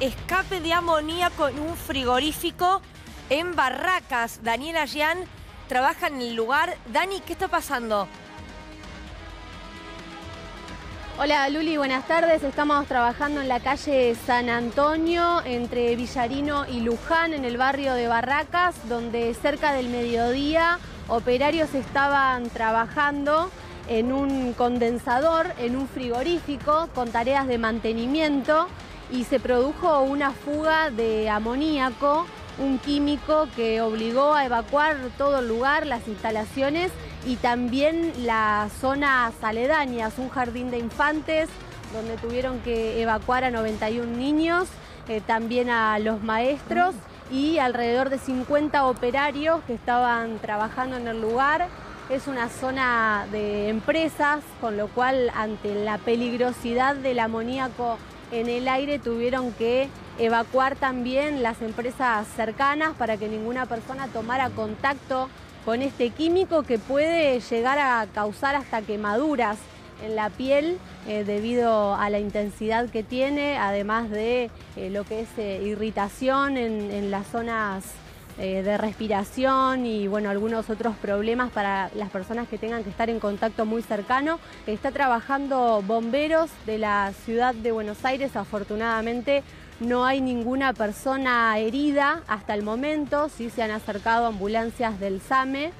escape de amoníaco en un frigorífico en Barracas. Daniela Gian trabaja en el lugar. Dani, ¿qué está pasando? Hola Luli, buenas tardes. Estamos trabajando en la calle San Antonio, entre Villarino y Luján, en el barrio de Barracas, donde cerca del mediodía operarios estaban trabajando en un condensador, en un frigorífico, con tareas de mantenimiento y se produjo una fuga de amoníaco, un químico que obligó a evacuar todo el lugar, las instalaciones y también las zonas aledañas, un jardín de infantes donde tuvieron que evacuar a 91 niños, eh, también a los maestros y alrededor de 50 operarios que estaban trabajando en el lugar. Es una zona de empresas, con lo cual ante la peligrosidad del amoníaco en el aire tuvieron que evacuar también las empresas cercanas para que ninguna persona tomara contacto con este químico que puede llegar a causar hasta quemaduras en la piel eh, debido a la intensidad que tiene, además de eh, lo que es eh, irritación en las zonas eh, de respiración y bueno, algunos otros problemas para las personas que tengan que estar en contacto muy cercano. Está trabajando bomberos de la ciudad de Buenos Aires, afortunadamente no hay ninguna persona herida hasta el momento, sí se han acercado ambulancias del SAME.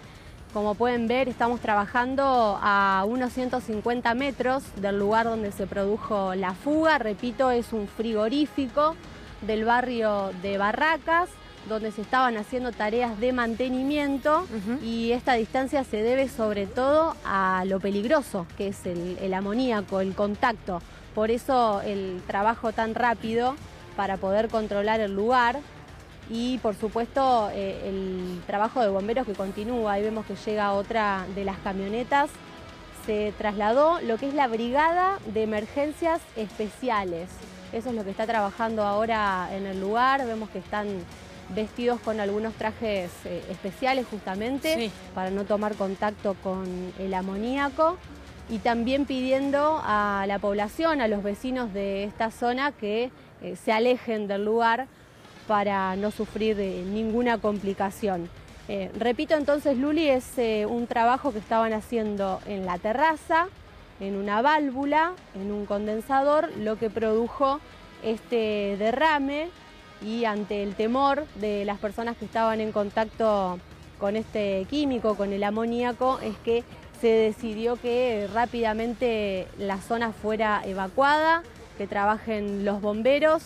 Como pueden ver, estamos trabajando a unos 150 metros del lugar donde se produjo la fuga. Repito, es un frigorífico del barrio de Barracas donde se estaban haciendo tareas de mantenimiento y esta distancia se debe sobre todo a lo peligroso que es el, amoníaco, el contacto. Por eso el trabajo tan rápido para poder controlar el lugar y por supuesto eh, el trabajo de bomberos que continúa. Ahí vemos que llega otra de las camionetas. Se trasladó lo que es la Brigada de Emergencias Especiales. Eso es lo que está trabajando ahora en el lugar. Vemos que están vestidos con algunos trajes eh, especiales justamente para no tomar contacto con el amoníaco y también pidiendo a la población, a los vecinos de esta zona que eh, se alejen del lugar para no sufrir eh, ninguna complicación. repito entonces, Luli, es un trabajo que estaban haciendo en la terraza, en una válvula, en un condensador, lo que produjo este derrame y ante el temor de las personas que estaban en contacto con este químico, con el amoníaco, es que se decidió que rápidamente la zona fuera evacuada, que trabajen los bomberos.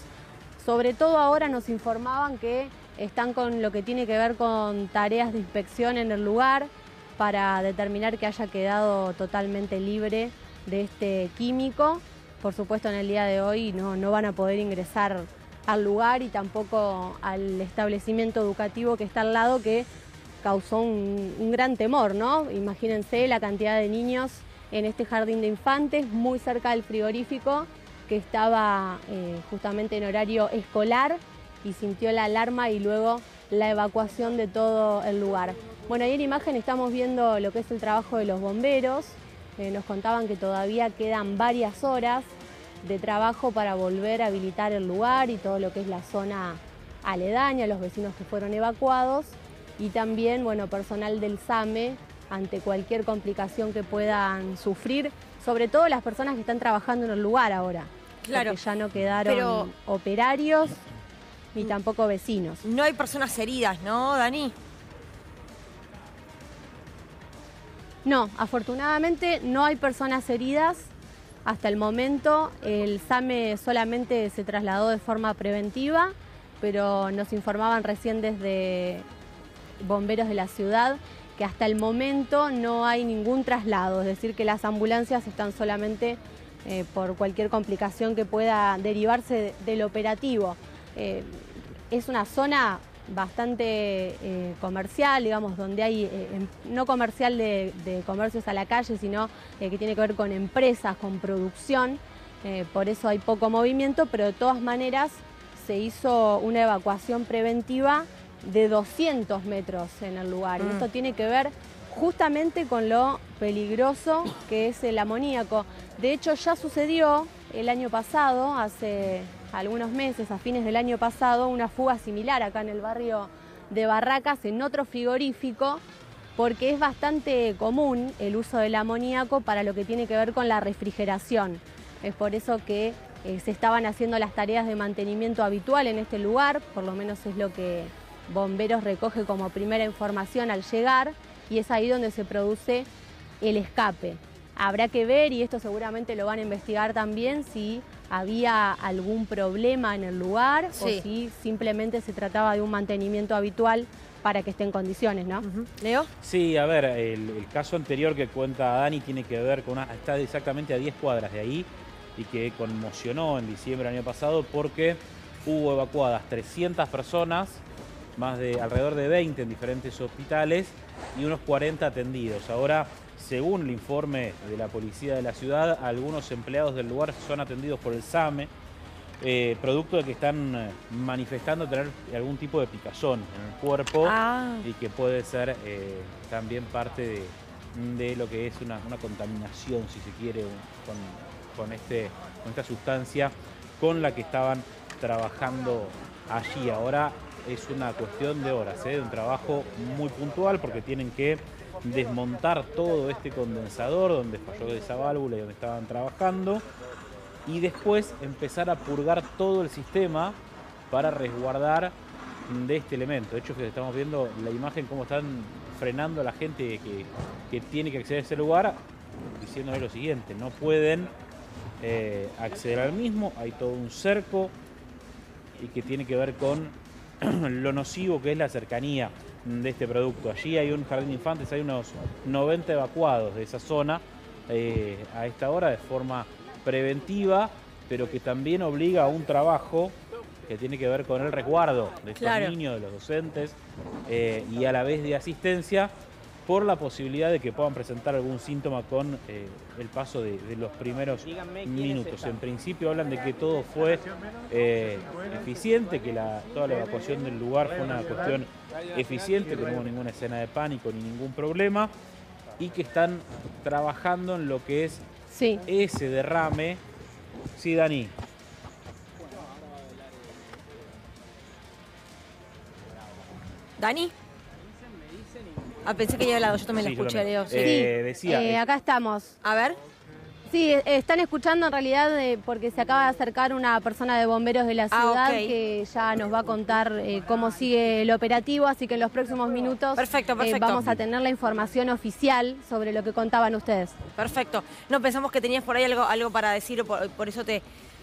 Sobre todo ahora nos informaban que están con lo que tiene que ver con tareas de inspección en el lugar para determinar que haya quedado totalmente libre de este químico. Por supuesto en el día de hoy no, no van a poder ingresar al lugar y tampoco al establecimiento educativo que está al lado que causó un, gran temor, ¿no? Imagínense la cantidad de niños en este jardín de infantes, muy cerca del frigorífico, que estaba eh, justamente en horario escolar y sintió la alarma y luego la evacuación de todo el lugar. Bueno, ahí en imagen estamos viendo lo que es el trabajo de los bomberos. Eh, nos contaban que todavía quedan varias horas de trabajo para volver a habilitar el lugar y todo lo que es la zona aledaña, los vecinos que fueron evacuados y también, bueno, personal del SAME ante cualquier complicación que puedan sufrir, sobre todo las personas que están trabajando en el lugar ahora. Claro. Porque ya no quedaron operarios ni tampoco vecinos. No hay personas heridas, ¿no, Dani? No, afortunadamente no hay personas heridas. Hasta el momento el SAME solamente se trasladó de forma preventiva, pero nos informaban recién desde bomberos de la ciudad que hasta el momento no hay ningún traslado, es decir, que las ambulancias están solamente eh, por cualquier complicación que pueda derivarse del operativo. Eh, es una zona bastante eh, comercial, digamos, donde hay, eh, em, no comercial de, comercios a la calle, sino eh, que tiene que ver con empresas, con producción, por eso hay poco movimiento, pero de todas maneras se hizo una evacuación preventiva de 200 metros en el lugar. Y mm. esto tiene que ver justamente con lo peligroso que es el amoníaco. De hecho, ya sucedió el año pasado, hace algunos meses, a fines del año pasado, una fuga similar acá en el barrio de Barracas, en otro frigorífico, porque es bastante común el uso del amoníaco para lo que tiene que ver con la refrigeración. Es por eso que eh, se estaban haciendo las tareas de mantenimiento habitual en este lugar, por lo menos es lo que Bomberos recoge como primera información al llegar, y es ahí donde se produce el escape. Habrá que ver, y esto seguramente lo van a investigar también, si había algún problema en el lugar o si simplemente se trataba de un mantenimiento habitual para que esté en condiciones, ¿no? ¿Leo? Sí, a ver, el, caso anterior que cuenta Dani tiene que ver con una, está exactamente a 10 cuadras de ahí y que conmocionó en diciembre del año pasado porque hubo evacuadas 300 personas, más de alrededor de 20 en diferentes hospitales y unos 40 atendidos. Ahora, según el informe de la policía de la ciudad, algunos empleados del lugar son atendidos por el SAME, eh, producto de que están eh, manifestando tener algún tipo de picazón en el cuerpo ah. y que puede ser eh, también parte de, lo que es una, contaminación, si se quiere, con, este, con esta sustancia con la que estaban trabajando allí. Ahora es una cuestión de horas, de un trabajo muy puntual porque tienen que desmontar todo este condensador donde falló esa válvula y donde estaban trabajando y después empezar a purgar todo el sistema para resguardar de este elemento. De hecho, que estamos viendo la imagen cómo están frenando a la gente que, tiene que acceder a ese lugar, diciéndole lo siguiente, no pueden eh, acceder al mismo, hay todo un cerco y que tiene que ver con lo nocivo que es la cercanía de este producto. Allí hay un jardín de infantes, hay unos 90 evacuados de esa zona eh, a esta hora de forma preventiva, pero que también obliga a un trabajo que tiene que ver con el resguardo de estos niños, de los docentes eh, y a la vez de asistencia por la posibilidad de que puedan presentar algún síntoma con eh, el paso de, los primeros minutos. En principio hablan de que todo fue eh, eficiente, que toda la evacuación del lugar fue una cuestión eficiente, que no hubo ninguna escena de pánico ni ningún problema y que están trabajando en lo que es ese derrame. Sí, Dani. ¿Dani? Ah, pensé que ya hablado, yo también la escuché, Leo. Eh, decía, eh, acá estamos. A ver. Sí, eh, están escuchando en realidad porque se acaba de acercar una persona de bomberos de la ah, ciudad que ya nos va a contar cómo sigue el operativo, así que en los próximos minutos perfecto, perfecto. vamos a tener la información oficial sobre lo que contaban ustedes. Perfecto. No, pensamos que tenías por ahí algo, algo para decir, por, por eso te,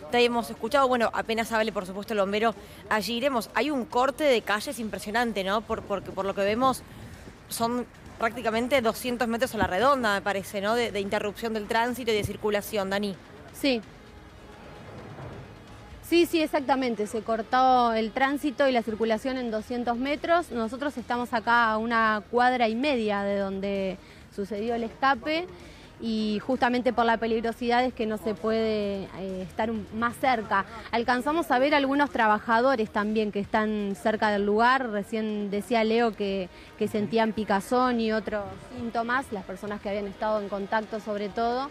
te hemos escuchado. Bueno, apenas hable, por supuesto, el bombero, allí iremos. Hay un corte de calles impresionante, ¿no? Por, porque por lo que vemos son prácticamente 200 metros a la redonda, me parece, ¿no? De, interrupción del tránsito y de circulación, Dani. Sí. Sí, sí, exactamente. Se cortó el tránsito y la circulación en 200 metros. Nosotros estamos acá a una cuadra y media de donde sucedió el escape y justamente por la peligrosidad es que no se puede eh, estar más cerca. Alcanzamos a ver algunos trabajadores también que están cerca del lugar, recién decía Leo que, sentían picazón y otros síntomas, las personas que habían estado en contacto sobre todo.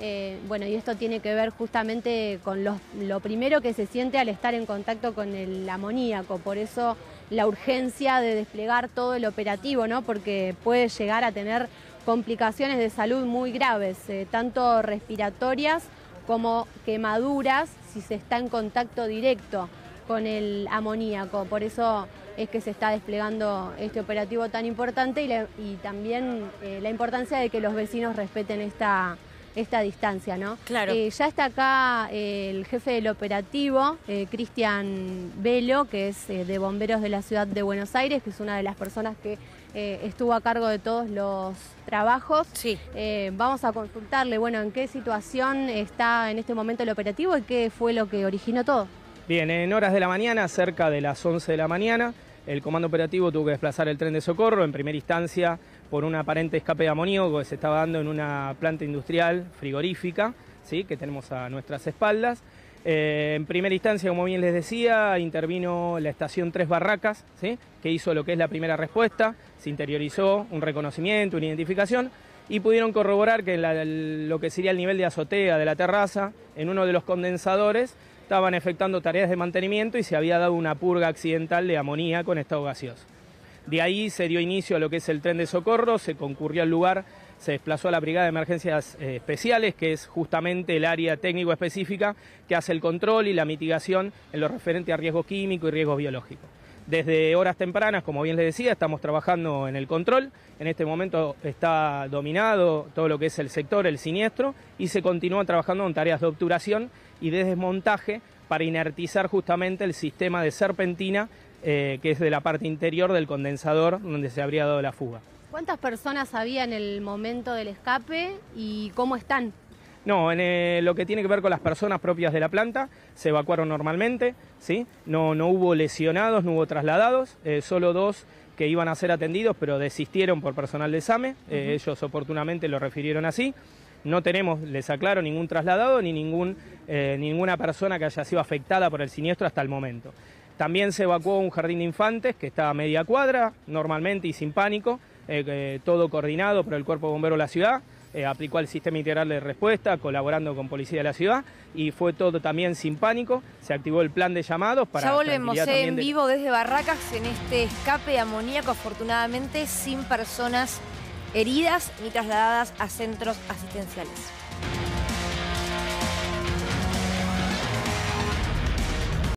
Eh, bueno, y esto tiene que ver justamente con lo primero que se siente al estar en contacto con el amoníaco, por eso la urgencia de desplegar todo el operativo, ¿no? porque puede llegar a tener complicaciones de salud muy graves, eh, tanto respiratorias como quemaduras si se está en contacto directo con el amoníaco. Por eso es que se está desplegando este operativo tan importante y, también eh, la importancia de que los vecinos respeten esta, esta distancia, ¿no? Claro. Eh, ya está acá el jefe del operativo, Cristian Velo, que es de Bomberos de la Ciudad de Buenos Aires, que es una de las personas que eh, estuvo a cargo de todos los trabajos. Sí. Eh, vamos a consultarle, bueno, en qué situación está en este momento el operativo y qué fue lo que originó todo. Bien, en horas de la mañana, cerca de las 11 de la mañana, el comando operativo tuvo que desplazar el tren de socorro, en primera instancia por un aparente escape de amoníaco que se estaba dando en una planta industrial frigorífica, que tenemos a nuestras espaldas. Eh, en primera instancia, como bien les decía, intervino la estación Tres Barracas, que hizo lo que es la primera respuesta, se interiorizó un reconocimiento, una identificación y pudieron corroborar que lo que sería el nivel de azotea de la terraza, en uno de los condensadores, estaban efectuando tareas de mantenimiento y se había dado una purga accidental de amoníaco en estado gaseoso. De ahí se dio inicio a lo que es el tren de socorro, se concurrió al lugar, se desplazó a la Brigada de Emergencias eh, Especiales, que es justamente el área técnico específica que hace el control y la mitigación en lo referente a riesgo químico y riesgo biológico. Desde horas tempranas, como bien les decía, estamos trabajando en el control. En este momento está dominado todo lo que es el sector, el siniestro, y se continúa trabajando en tareas de obturación y de desmontaje para inertizar justamente el sistema de serpentina, eh, que es de la parte interior del condensador donde se habría dado la fuga. ¿Cuántas personas había en el momento del escape y cómo están? No, en eh, lo que tiene que ver con las personas propias de la planta, se evacuaron normalmente, ¿sí? No, no hubo lesionados, no hubo trasladados, eh, solo dos que iban a ser atendidos, pero desistieron por personal de SAME, eh, ellos oportunamente lo refirieron así. No tenemos, les aclaro, ningún trasladado ni ningún, ninguna persona que haya sido afectada por el siniestro hasta el momento. También se evacuó un jardín de infantes que está a media cuadra, normalmente y sin pánico, todo coordinado por el Cuerpo Bombero de la ciudad. Eh, aplicó el sistema integral de respuesta, colaborando con Policía de la Ciudad, y fue todo también sin pánico. Se activó el plan de llamados para. Ya volvemos eh, en vivo desde Barracas en este escape amoníaco, afortunadamente sin personas heridas ni trasladadas a centros asistenciales.